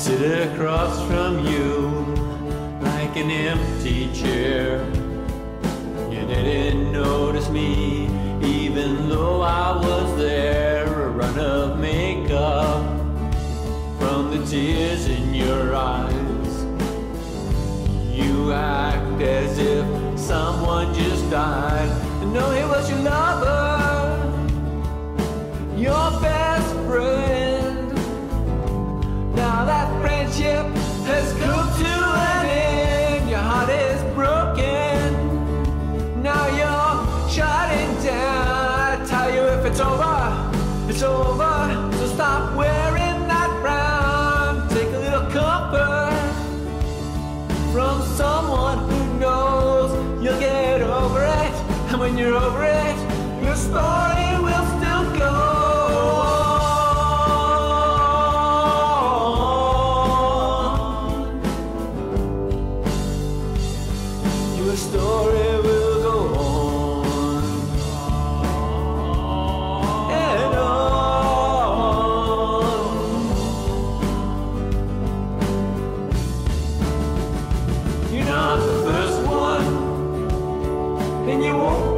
Sit across from you like an empty chair. You didn't notice me, even though I was there. A run of makeup from the tears in your eyes. You act as if someone just died. No, he was your lover. you're over it, your story will still go on. Your story will go on and on. You're not the first one, and you won't.